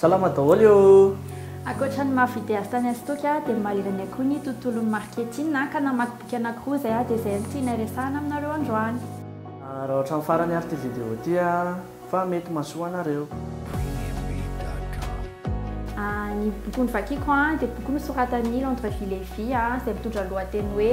Salama daholo eo! Ankoatra ny maha vidéaste an'i Astoky aho dia mahaela ny ahy koa ny tontolon'ny marketing ka namaky boky anankiroa izay aho dia izay no tianay resahana aminareo androany. Raha ohatran'ny farany ary ity vidéo ity fa mety mahasoa anareo. Ny boky novakiko dia boky nosoratan'i Landrevy Lévy izay mitondra ny lohateny hoe.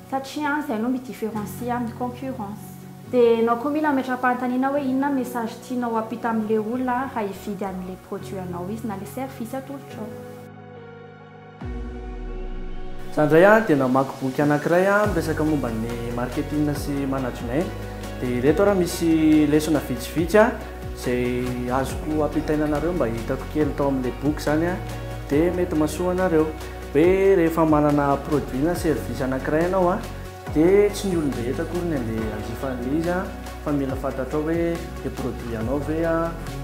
Satria an, zay no mi differencie amin'ny concurrence. Dia enao koa mila ametra-panontaniana hoe inona message tianao ampita amin'ilay olona raha hividy an'ilay produit anao izy na ilay service atolotrao. Za indray an dia namaky boky anakiray an miresaka momba ny marketing sy management dia ireto ara misy lesona vitsivitsy an izay azoko ampitaina anareo mba hitako kely tao amin'ilay boky izany an dia mety mahasoa anareo. Hoe rehefa manana produit na service anankiray ianao a, dia tsy ny olon-drehetra akory ny andeha hanjifa an'ilay izy a, fa mila fantatrao hoe ilay produit anao ve a,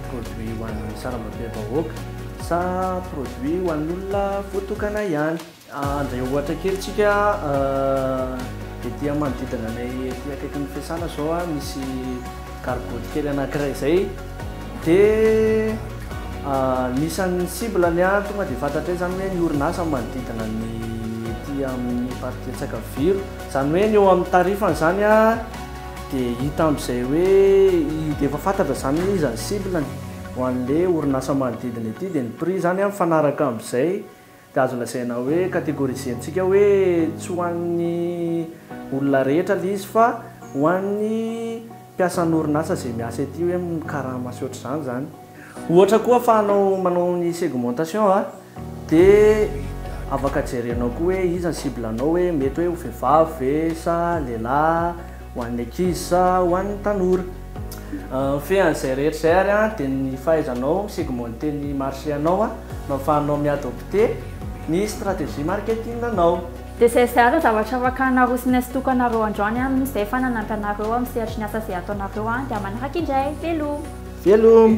produit ho an'ny sarambabem-bahoaka sa produit ho an'olona voatokana ihany. Handray ohatra kely tsika a, ety amin'ny manodidina anay ety akaikin'ny fiasana izao a, misy gargotte kely anankiray izay, Dia anisan'ny cible ny ahy tonga dia fantatray izany hoe ny orinasa manodidina ny ety amin'ny partie Antsakaviro. Izany hoe ny eo amin'ny tarifany izany dia hita amin'izay hoe dia efa fantatra izany ilay izy ny cible-ny. Ho an'ilay orinasa manodidina ety dia ny prix izany mifanaraka amin'izay. Dia azo lazaina hoe categoriser-ntsika hoe tsy ho an'ny olona rehetra ilay izy fa ho an'ny mpiasan'orinasa izay miasa ety hoe mikarama sy ohatr'izany izany. Ohatra koa ahafahanao manao ny segmentation a, dia afaka jerenao koa hoe iza ny cible-nao hoe mety hoe ho vehivavy ve sa lehilahy, Ho an'ny ankizy sa ho an'ny tanora? Mifehy an'izay rehetra izay ary dia ny fahaizanao mi-segmenter ny marché anao no ahafahanao mi-adopter ny stratégie marketing anao. Dia izay izay ary ny zavatra afaka narosonay sy tokanareo androany amin'ny izay efa nanampy anareo amin'ny sehatry ny asa izay ataonareo dia manaraka indray. Veloma! Veloma!